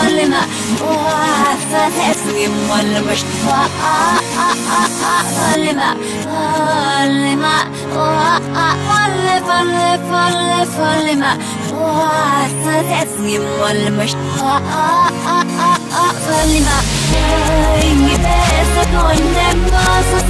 ظلمة وفتسلم والمش ظلمة ظلمة فل فل فل فلمة وفتسلم والمش ظلمة إني بس كنت بصدم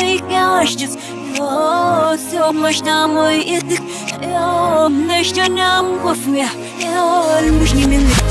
maștis, eu se maștam e tic, eu nește neam cu fumea, eu nu știu nimic.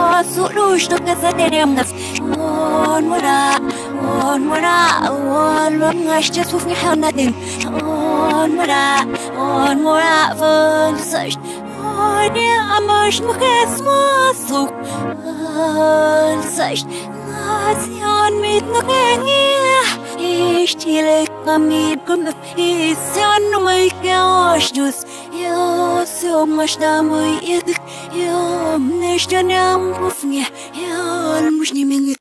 Sulush to Kazateremas, one what up, one what up, one wrong rush just with me how nothing. On what up, on what up, for such. Oh, dear, I'm much more small, so. Such. Nation mit no Kenya. Ich tilek kamit yo so much na moy ik yo neshtanam pufnya yo mushni mingit